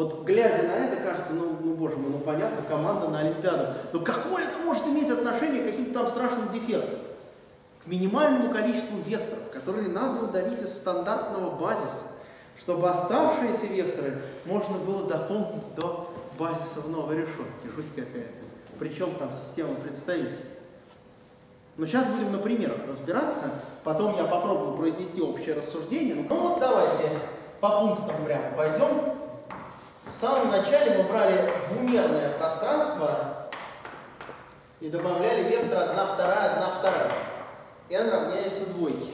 Вот глядя на это, кажется, ну, ну боже мой, ну понятно, команда на Олимпиаду. Но какое это может иметь отношение к каким-то там страшным дефектам? К минимальному количеству векторов, которые надо удалить из стандартного базиса, чтобы оставшиеся векторы можно было дополнить до базиса в новой решетке. Жуть какая-то. Причем там система представителей. Но сейчас будем на примерах разбираться, потом я попробую произнести общее рассуждение. Ну вот давайте по пунктам прямо пойдем. В самом начале мы брали двумерное пространство и добавляли вектор 1, 2, 1, 2. n равняется двойке.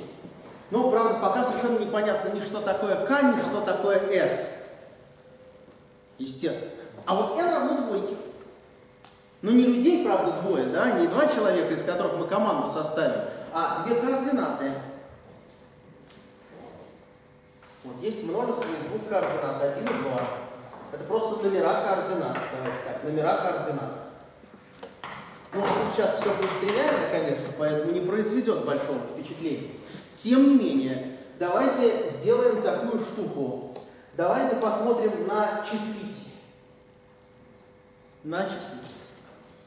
Ну, правда, пока совершенно непонятно ни что такое k, ни что такое s. Естественно. А вот n равно двойке. Ну не людей, правда, двое, да, не два человека, из которых мы команду составим, а две координаты. Вот есть множество из двух координат, 1 и 2. Это просто номера координат. Давайте так, номера координат. Ну, сейчас все будет тривиально, конечно, поэтому не произведет большого впечатления. Тем не менее, давайте сделаем такую штуку. Давайте посмотрим на числитель. На числитель.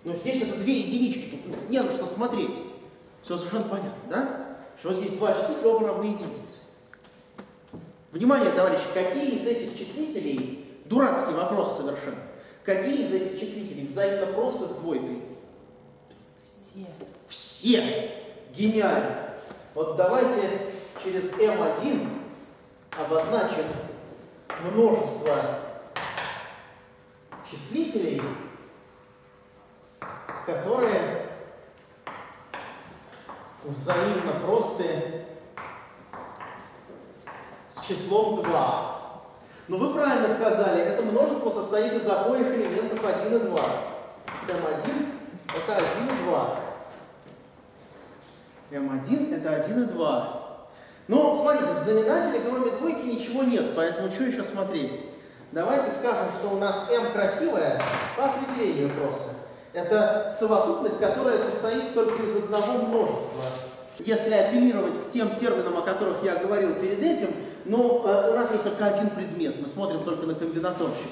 Но здесь это две единички, тут не на что смотреть. Все совершенно понятно, да? Что здесь два числителя, оба равны единице. Внимание, товарищи, какие из этих числителей, дурацкий вопрос совершенно, какие из этих числителей взаимно просто с двойкой? Все. Все! Гениально! Вот давайте через m1 обозначим множество числителей, которые взаимно просты с числом 2. Но вы правильно сказали, это множество состоит из обоих элементов 1 и 2. m1 это 1 и 2. m1 это 1 и 2. Но смотрите, в знаменателе кроме двойки ничего нет, поэтому что еще смотреть? Давайте скажем, что у нас m красивая по определению просто. Это совокупность, которая состоит только из одного множества. Если апеллировать к тем терминам, о которых я говорил перед этим, ну, э, у нас есть только один предмет, мы смотрим только на комбинаторщиков.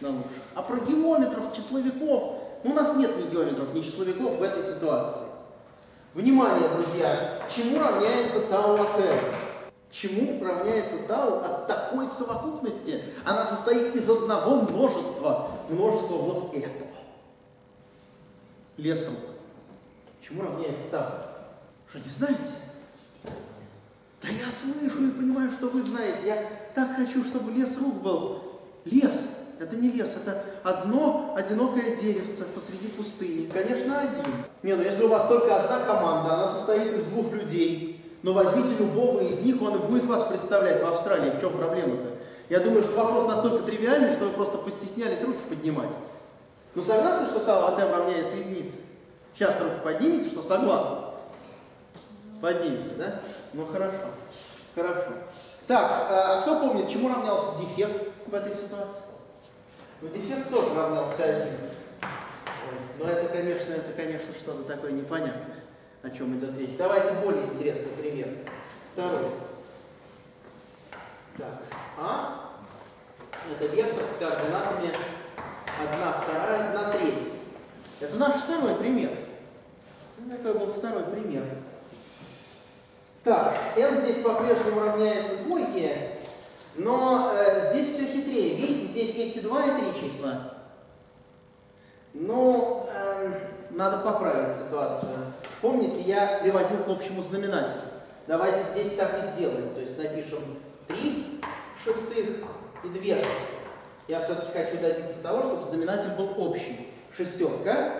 На. А про геометров, числовиков, ну, у нас нет ни геометров, ни числовиков в этой ситуации. Внимание, друзья, чему равняется тау от m? Чему равняется тау от такой совокупности? Она состоит из одного множества, множества вот этого лесом. Чему равняется там? Что, не знаете? Да я слышу и понимаю, что вы знаете. Я так хочу, чтобы лес рук был. Лес. Это не лес, это одно одинокое деревце посреди пустыни. Конечно, один. Не, ну если у вас только одна команда, она состоит из двух людей, но возьмите любого из них, он и будет вас представлять в Австралии. В чем проблема-то? Я думаю, что вопрос настолько тривиальный, что вы просто постеснялись руки поднимать. Ну согласны, что тау от равняется единице? Сейчас руку поднимите, что согласны. Поднимите, да? Ну хорошо. Хорошо. Так, а кто помнит, чему равнялся дефект в этой ситуации? Ну дефект тоже равнялся 1. Но это, конечно, это, конечно, что-то такое непонятное, о чем идет речь. Давайте более интересный пример. Второй. Так, А это вектор с координатами 1 вторая, 1 третья. Это наш второй пример. Какой был второй пример? Так, n здесь по-прежнему равняется двойке, но э, здесь все хитрее. Видите, здесь есть и 2, и 3 числа. Но э, надо поправить ситуацию. Помните, я приводил к общему знаменателю. Давайте здесь так и сделаем. То есть напишем 3 шестых и 2 шестых. Я все-таки хочу добиться того, чтобы знаменатель был общий. Шестерка,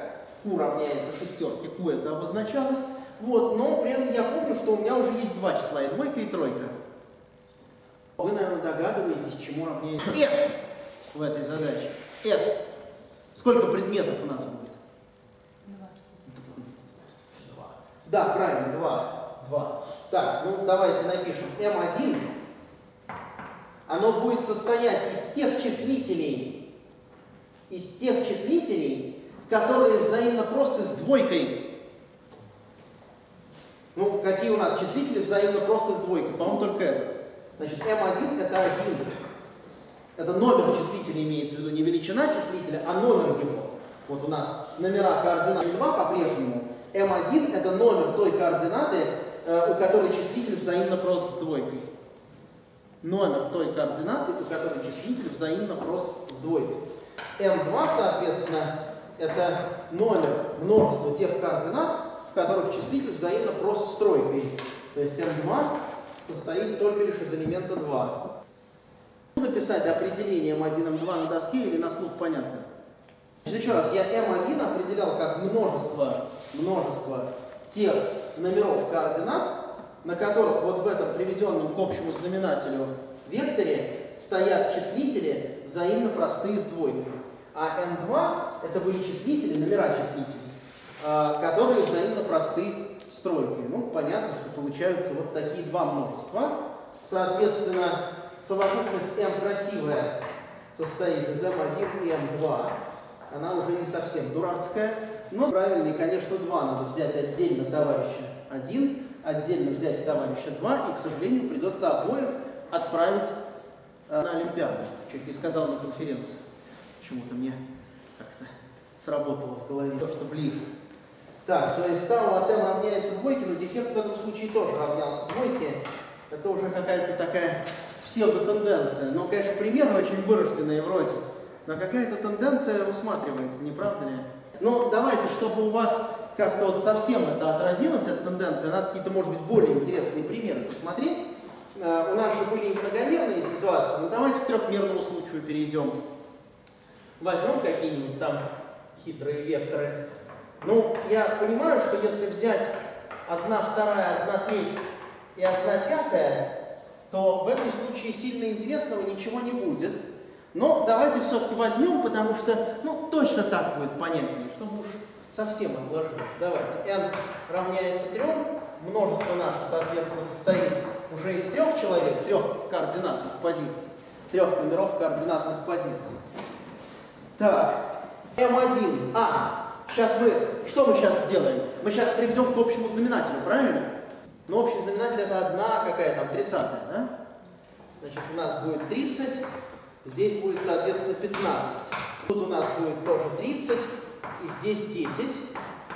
Q равняется шестерке, Q это обозначалось. Вот, но при этом я помню, что у меня уже есть два числа, и двойка, и тройка. Вы, наверное, догадываетесь, чему равняется S в этой задаче. S. Сколько предметов у нас будет? Два. Два. Да, правильно, два. Два. Так, ну давайте напишем M1 оно будет состоять из тех числителей, из тех числителей, которые взаимно просто с двойкой. Ну, какие у нас числители взаимно просто с двойкой? По-моему, только это. Значит, m1 это 1. Это номер числителя имеется в виду, не величина числителя, а номер его. Вот у нас номера координат 2 по-прежнему. m1 это номер той координаты, э, у которой числитель взаимно прост с двойкой. Номер той координаты, у которой числитель взаимно прост с двойкой. m2, соответственно, это номер множества тех координат, которых числитель взаимно прост с тройкой. То есть m2 состоит только лишь из элемента 2. Написать определение m1, m2 на доске или на слух понятно? Значит, еще раз, я m1 определял как множество, множество тех номеров координат, на которых вот в этом приведенном к общему знаменателю векторе стоят числители взаимно простые с двойкой. А m2 это были числители, номера числителей, которые взаимно просты с тройкой. Ну, понятно, что получаются вот такие два множества. Соответственно, совокупность m красивая состоит из m1 и m2. Она уже не совсем дурацкая, но правильный, конечно, 2 надо взять отдельно товарища 1, отдельно взять товарища 2, и, к сожалению, придется обоих отправить э, на Олимпиаду. Чуть не сказал на конференции. Почему-то мне как-то сработало в голове, то, что ближе. Так, то есть тау от m равняется двойке, но дефект в этом случае тоже равнялся двойке. Это уже какая-то такая псевдотенденция. Но, конечно, примеры очень вырожденные вроде. Но какая-то тенденция усматривается, не правда ли? Но давайте, чтобы у вас как-то вот совсем это отразилось, эта тенденция, надо какие-то, может быть, более интересные примеры посмотреть. Uh, у нас же были многомерные ситуации, но давайте к трехмерному случаю перейдем. Возьмем какие-нибудь там хитрые векторы. Ну, я понимаю, что если взять одна вторая, одна треть и одна пятая, то в этом случае сильно интересного ничего не будет. Но давайте все-таки возьмем, потому что, ну, точно так будет понятнее, чтобы уж совсем отложилось. Давайте, n равняется 3, множество наше, соответственно, состоит уже из трех человек, трех координатных позиций, трех номеров координатных позиций. Так, m1, а, сейчас мы, что мы сейчас сделаем? Мы сейчас приведем к общему знаменателю, правильно? Но общий знаменатель это одна, какая там, 30 да? Значит, у нас будет 30, здесь будет, соответственно, 15. Тут у нас будет тоже 30, и здесь 10,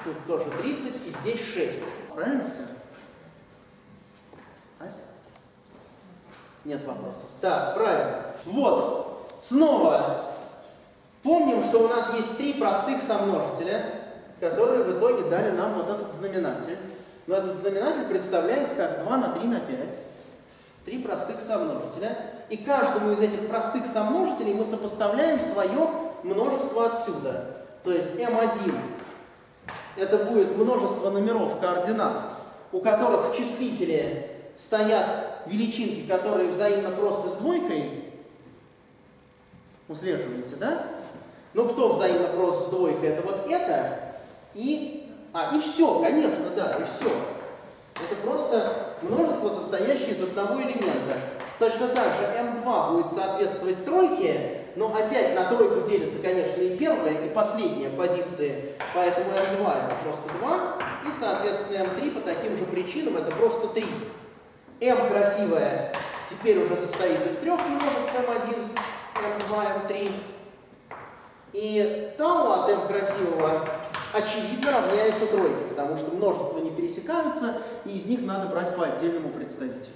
тут тоже 30, и здесь 6. Правильно все? Ася? Нет вопросов. Так, правильно. Вот, снова помним, что у нас есть три простых сомножителя, которые в итоге дали нам вот этот знаменатель. Но этот знаменатель представляется как 2 на 3 на 5. Три простых сомножителя. И каждому из этих простых сомножителей мы сопоставляем свое множество отсюда. То есть m1 это будет множество номеров координат, у которых в числителе стоят величинки, которые взаимно просто с двойкой. Услеживаете, да? Ну, кто взаимно прост с двойкой? Это вот это и... А, и все, конечно, да, и все. Это просто множество, состоящее из одного элемента. Точно так же m2 будет соответствовать тройке, но опять на тройку делится, конечно, и первая, и последняя позиции, поэтому m2 это просто 2, и, соответственно, m3 по таким же причинам это просто 3. m красивая теперь уже состоит из трех множеств m1, m2, m3, и тау от m красивого очевидно равняется тройке, потому что множества не пересекаются, и из них надо брать по отдельному представителю.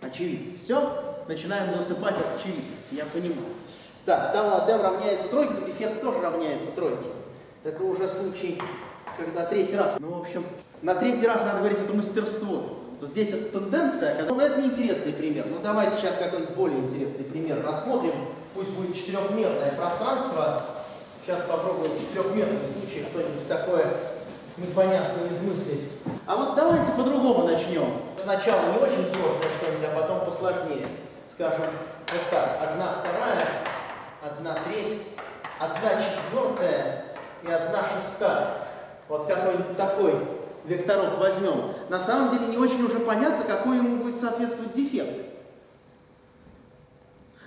Очевидно. Все, начинаем засыпать от очевидности, я понимаю. Так, тау от m равняется тройке, то дефект тоже равняется тройке. Это уже случай, когда третий раз. Ну, в общем, на третий раз надо говорить, это мастерство. Вот здесь это тенденция, когда... ну, это неинтересный пример. Ну, давайте сейчас какой-нибудь более интересный пример рассмотрим. Пусть будет четырехмерное пространство. Сейчас попробуем в четырехмерном случае что-нибудь такое непонятное измыслить. А вот давайте по-другому начнем. Сначала не очень сложное что-нибудь, а потом посложнее. Скажем, вот так. Одна вторая, одна треть, одна четвертая и одна шестая. Вот какой-нибудь такой векторок возьмем. На самом деле не очень уже понятно, какой ему будет соответствовать дефект.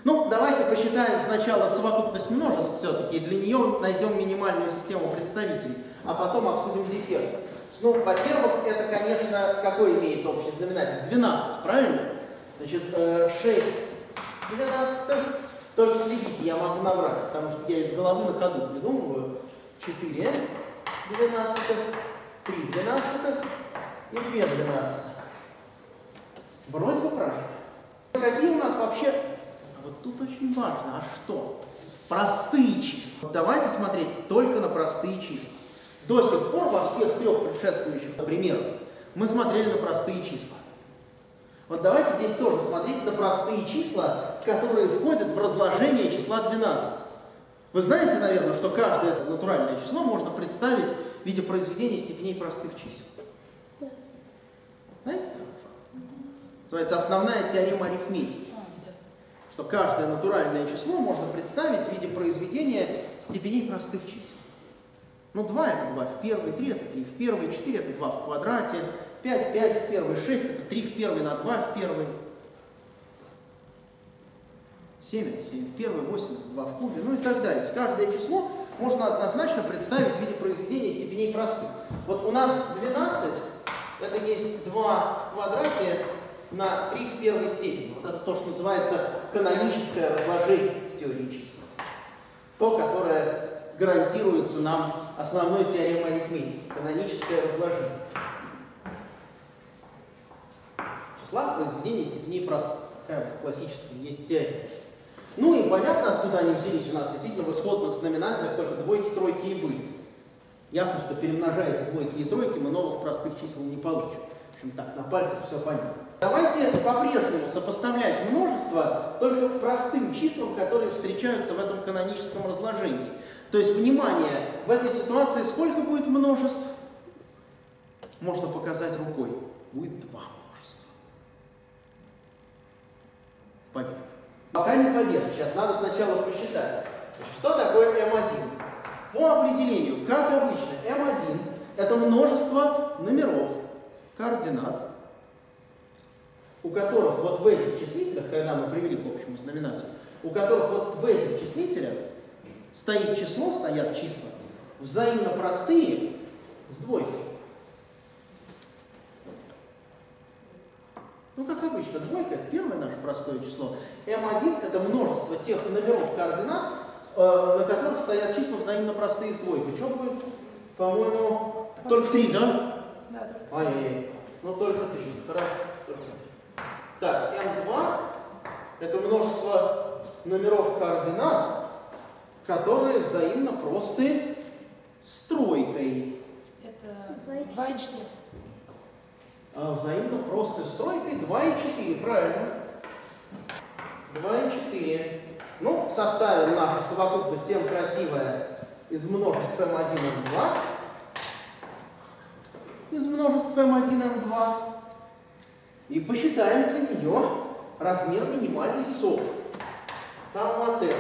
Ну, давайте посчитаем сначала совокупность множеств все-таки, для нее найдем минимальную систему представителей, а потом обсудим дефект. Ну, во-первых, это, конечно, какой имеет общий знаменатель? 12, правильно? Значит, э, 6 двенадцатых. Только следите, я могу набрать, потому что я из головы на ходу придумываю. 4 двенадцатых, 3 двенадцатых и 2 двенадцатых. Вроде бы правильно. Какие у нас вообще... А вот тут очень важно, а что? Простые числа. Давайте смотреть только на простые числа. До сих пор во всех трех предшествующих примерах мы смотрели на простые числа. Вот давайте здесь тоже смотреть на простые числа, которые входят в разложение числа 12. Вы знаете, наверное, что каждое натуральное число можно представить в виде произведения степеней простых чисел. Да. Знаете такой факт? Называется основная теорема арифметики А, да. что каждое натуральное число можно представить в виде произведения степеней простых чисел. Ну, 2 это 2 в первой, 3 это 3 в первой, 4 это 2 в квадрате, 5, 5 в первой, 6 это 3 в первой на 2 в первой. 7 это 7 в первой, 8 это 2 в кубе, ну и так далее. Каждое число можно однозначно представить в виде произведения степеней простых. Вот у нас 12 это есть 2 в квадрате на 3 в первой степени. Вот это то, что называется каноническое разложение чисел. То, которое гарантируется нам основной теоремой арифметики. Каноническое разложение. Числа в произведении степеней простых. Такая вот классическая есть теорема. Ну и понятно, откуда они взялись у нас. Действительно, в исходных знаменателях только двойки, тройки и были. Ясно, что перемножая эти двойки и тройки, мы новых простых чисел не получим. В общем, так, на пальцах все понятно. Давайте по-прежнему сопоставлять множество только к простым числам, которые встречаются в этом каноническом разложении. То есть, внимание, в этой ситуации сколько будет множеств? Можно показать рукой. Будет два множества. Победа. Пока не победа. Сейчас надо сначала посчитать. Что такое m1? По определению, как обычно, m1 это множество номеров, координат, у которых вот в этих числителях, когда мы привели к общему знаменателю, у которых вот в этих числителях стоит число, стоят числа, взаимно простые с двойкой. Ну, как обычно, двойка – это первое наше простое число. m1 – это множество тех номеров координат, э, на которых стоят числа взаимно простые с двойкой. Что будет? По-моему, только три, да? Да, да. Ай-яй-яй. Ну, только три. Хорошо, только три. Так, m2 – это множество номеров координат, которые взаимно просты с тройкой. Это 2 и 4. А взаимно просты с тройкой 2 и 4, правильно. 2 и 4. Ну, составим нашу совокупность m красивая из множеств m1 m2. Из множества m1 m2. И посчитаем для нее размер минимальный сок. Там это.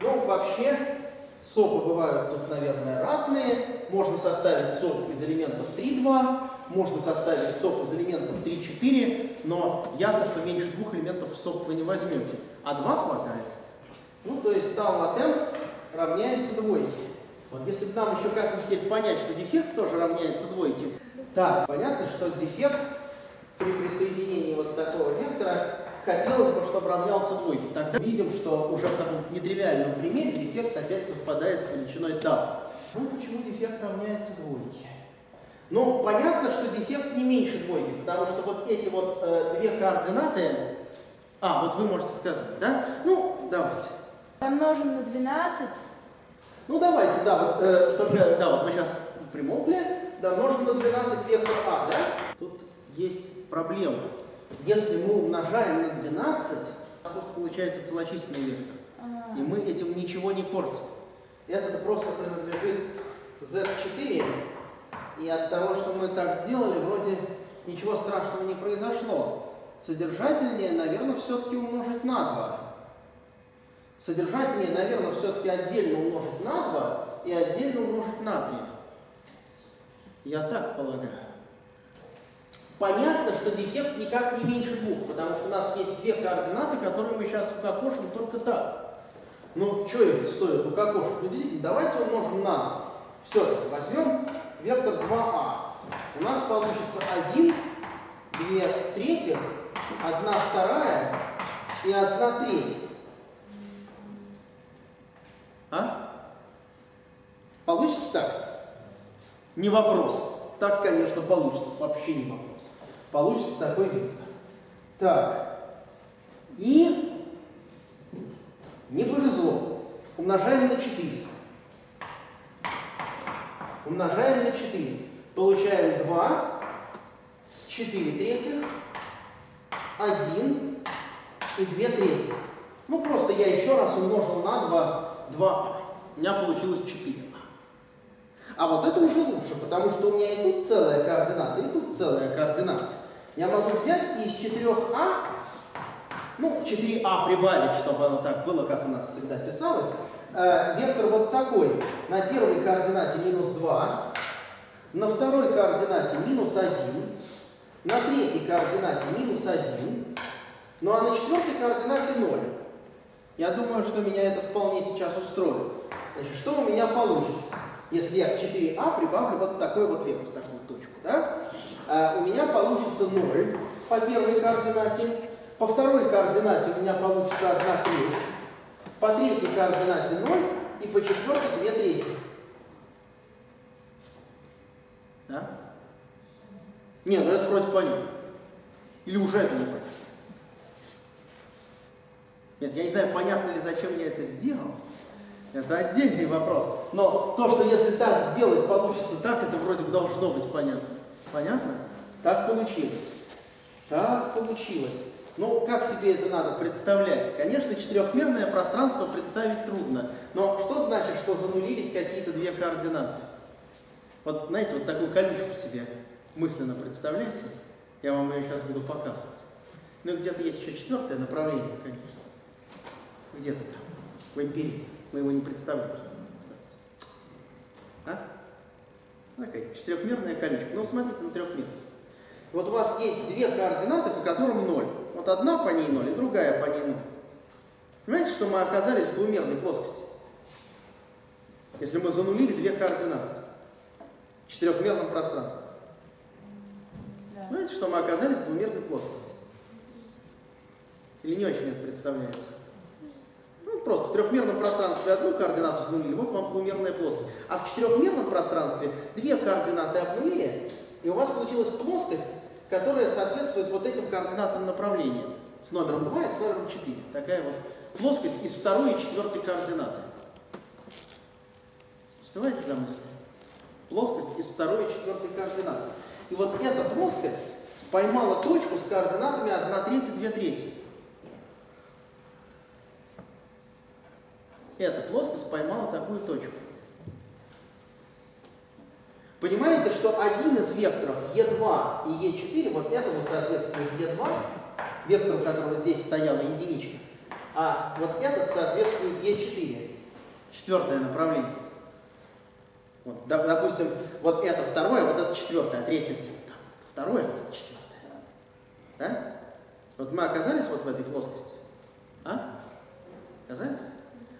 Ну, вообще, сопы бывают тут, наверное, разные. Можно составить сок из элементов 3, 2, можно составить сок из элементов 3, 4, но ясно, что меньше двух элементов сок вы не возьмете, а 2 хватает. Ну, то есть тау от m равняется двойке. Вот если бы нам еще как-то теперь понять, что дефект тоже равняется двойке, так, понятно, что дефект при присоединении вот такого вектора хотелось бы, чтобы равнялся двойке. Тогда видим, что уже в таком нетривиальном примере дефект опять совпадает с величиной тау. Ну, почему дефект равняется двойке? Ну, понятно, что дефект не меньше двойки, потому что вот эти вот э, две координаты... А, вот вы можете сказать, да? Ну, давайте. Помножим на 12. Ну, давайте, да, вот, э, только, да, вот мы сейчас примолкли, да, множим на 12 вектор А, да? Тут есть проблема. Если мы умножаем на 12, просто получается целочисленный вектор. А, И мы этим ничего не портим. Это просто принадлежит Z4, и от того, что мы так сделали, вроде ничего страшного не произошло. Содержательнее, наверное, все-таки умножить на 2. Содержательнее, наверное, все-таки отдельно умножить на 2 и отдельно умножить на 3. Я так полагаю. Понятно, что дефект никак не меньше двух, потому что у нас есть две координаты, которые мы сейчас укокошим только так. Ну, что их стоит укокошить? Ну, действительно, давайте умножим на Все, возьмем вектор 2а. У нас получится 1, 2 третьих одна вторая и одна треть. А? Получится так? Не вопрос. Так, конечно, получится. Вообще не вопрос. Получится такой вектор. Так. И не повезло. Умножаем на 4. Умножаем на 4. Получаем 2, 4 третьих, 1 и 2 третьих. Ну, просто я еще раз умножил на 2, 2 У меня получилось 4 А вот это уже лучше, потому что у меня и тут целая координата, и тут целая координата. Я могу взять и из 4а, ну, 4а прибавить, чтобы оно так было, как у нас всегда писалось, э, вектор вот такой. На первой координате минус 2, на второй координате минус 1, на третьей координате минус 1, ну а на четвертой координате 0. Я думаю, что меня это вполне сейчас устроит. Значит, что у меня получится, если я к 4а прибавлю вот такой вот вектор, такую точку, да? А, у меня получится 0 по первой координате, по второй координате у меня получится 1 треть, по третьей координате 0 и по четвертой 2 трети. Да? Не, ну это вроде понятно. Или уже это не понятно? Нет, я не знаю, понятно ли, зачем я это сделал. Это отдельный вопрос. Но то, что если так сделать, получится так, это вроде бы должно быть понятно. Понятно? Так получилось. Так получилось. Ну, как себе это надо представлять? Конечно, четырехмерное пространство представить трудно. Но что значит, что занулились какие-то две координаты? Вот, знаете, вот такую колючку себе мысленно представляйте. Я вам ее сейчас буду показывать. Ну и где-то есть еще четвертое направление, конечно. Где-то там, в империи. Мы его не представляем. А? Такая четырехмерная колючка. Ну, смотрите на трехмерную. Вот у вас есть две координаты, по которым ноль. Вот одна по ней ноль, и другая по ней ноль. Понимаете, что мы оказались в двумерной плоскости? Если мы занулили две координаты в четырехмерном пространстве. Да. Понимаете, что мы оказались в двумерной плоскости? Или не очень это представляется? Ну, просто в трехмерном пространстве одну координату занулили, вот вам двумерная плоскость. А в четырехмерном пространстве две координаты обнулили, и у вас получилась плоскость, которая соответствует вот этим координатным направлениям. С номером 2 и с номером 4. Такая вот плоскость из второй и четвертой координаты. Успеваете за мысль? Плоскость из второй и четвертой координаты. И вот эта плоскость поймала точку с координатами 1 треть и 2 трети. Эта плоскость поймала такую точку. Понимаете, что один из векторов E2 и E4, вот этому соответствует E2, вектору которого здесь стояла единичка, а вот этот соответствует E4, четвертое направление. Вот, допустим, вот это второе, вот это четвертое, а третье где-то там. Второе, вот это четвертое. Да? Вот мы оказались вот в этой плоскости. А? Оказались?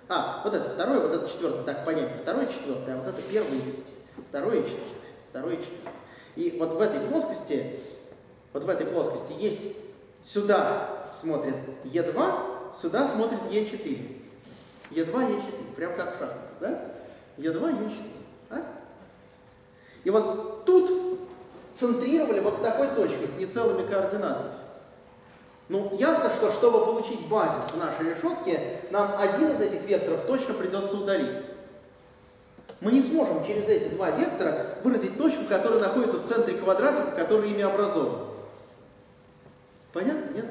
А, вот это второе, вот это четвертое, так понятно. Второе, четвертое, а вот это первое и. Второе и четвертое. Второе и четвертое. И вот в этой плоскости, вот в этой плоскости есть сюда смотрит Е2, сюда смотрит Е4. Е2, Е4. Прям как в шахматах, да? Е2, Е4. А? И вот тут центрировали вот такой точкой с нецелыми координатами. Ну, ясно, что чтобы получить базис в нашей решетке, нам один из этих векторов точно придется удалить. Мы не сможем через эти два вектора выразить точку, которая находится в центре квадратика, который ими образован. Понятно? Нет?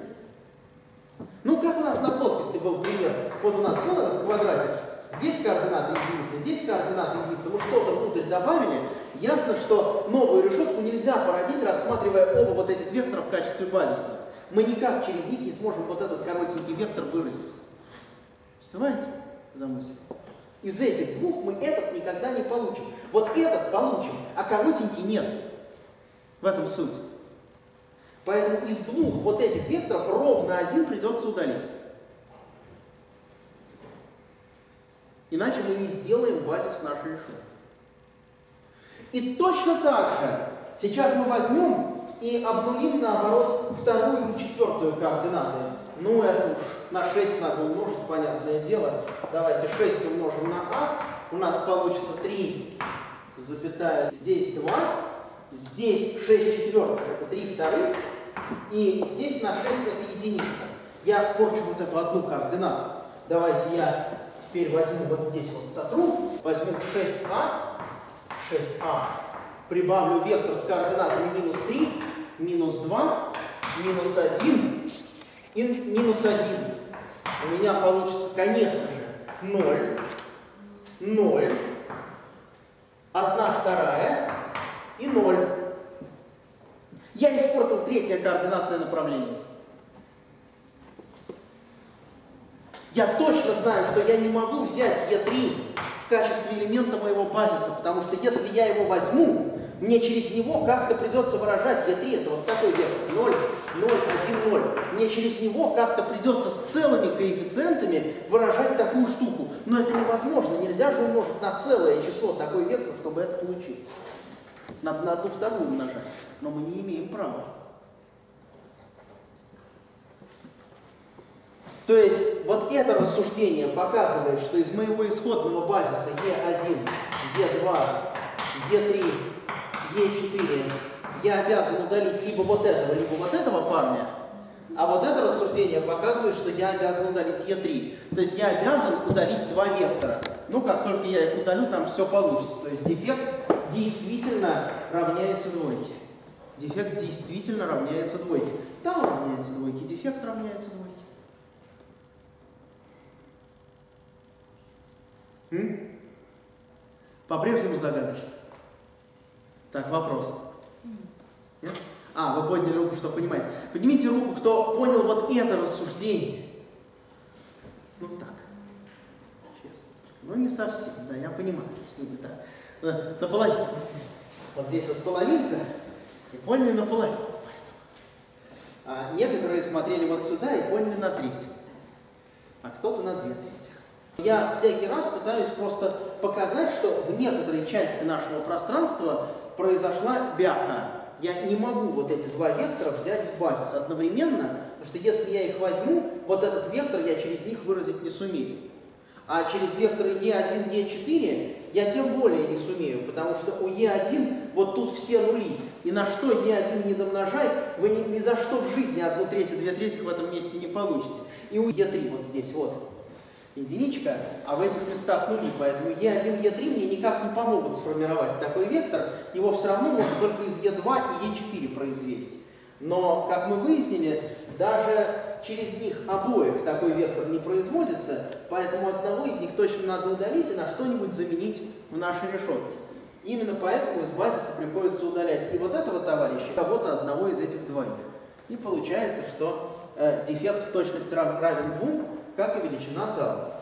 Ну, как у нас на плоскости был пример. Вот у нас был этот квадратик. Здесь координаты единицы, здесь координаты единицы. Мы что-то внутрь добавили. Ясно, что новую решетку нельзя породить, рассматривая оба вот этих вектора в качестве базисных мы никак через них не сможем вот этот коротенький вектор выразить. Успеваете за мысль? Из этих двух мы этот никогда не получим. Вот этот получим, а коротенький нет. В этом суть. Поэтому из двух вот этих векторов ровно один придется удалить. Иначе мы не сделаем базис в нашей решетке. И точно так же сейчас мы возьмем и обнулим, наоборот, вторую и четвертую координаты. Ну, это уж на 6 надо умножить, понятное дело. Давайте 6 умножим на а. У нас получится 3, запятая, здесь 2. Здесь 6 четвертых, это 3 вторых. И здесь на 6 это единица. Я испорчу вот эту одну координату. Давайте я теперь возьму вот здесь вот сотру. Возьму 6а. 6а. Прибавлю вектор с координатами минус 3, минус 2, минус 1 и минус 1. У меня получится, конечно же, 0, 0, 1 вторая и 0. Я испортил третье координатное направление. Я точно знаю, что я не могу взять Е3 в качестве элемента моего базиса, потому что если я его возьму, мне через него как-то придется выражать Е3, это вот такой вектор, 0, 0, 1, 0. Мне через него как-то придется с целыми коэффициентами выражать такую штуку. Но это невозможно, нельзя же умножить на целое число такой вектор, чтобы это получилось. Надо на одну вторую умножать, но мы не имеем права. То есть вот это рассуждение показывает, что из моего исходного базиса E1, E2, E3, E4 я обязан удалить либо вот этого, либо вот этого парня, а вот это рассуждение показывает, что я обязан удалить E3. То есть я обязан удалить два вектора. Ну, как только я их удалю, там все получится. То есть дефект действительно равняется двойке. Дефект действительно равняется двойке. Да, равняется двойке, дефект равняется двойке. По-прежнему загадочно. Так, вопрос. Нет? А, вы подняли руку, что понимаете. Поднимите руку, кто понял вот это рассуждение. Ну так. Честно. Ну не совсем, да, я понимаю. То есть люди так. На, наполовину. Вот здесь вот половинка, и поняли наполовину. А некоторые смотрели вот сюда и поняли на треть. А кто-то на две трети. Я всякий раз пытаюсь просто показать, что в некоторой части нашего пространства произошла бяка. Я не могу вот эти два вектора взять в базис одновременно, потому что если я их возьму, вот этот вектор я через них выразить не сумею. А через векторы E1, E4 я тем более не сумею, потому что у E1 вот тут все нули. И на что E1 не домножай, вы ни, ни за что в жизни одну треть, две трети в этом месте не получите. И у E3 вот здесь вот единичка, а в этих местах нули. Поэтому E1, E3 мне никак не помогут сформировать такой вектор. Его все равно можно только из E2 и E4 произвести. Но, как мы выяснили, даже через них обоих такой вектор не производится, поэтому одного из них точно надо удалить и на что-нибудь заменить в нашей решетке. Именно поэтому из базиса приходится удалять и вот этого товарища, кого-то одного из этих двоих. И получается, что э, дефект в точности равен двум, как и величина тау.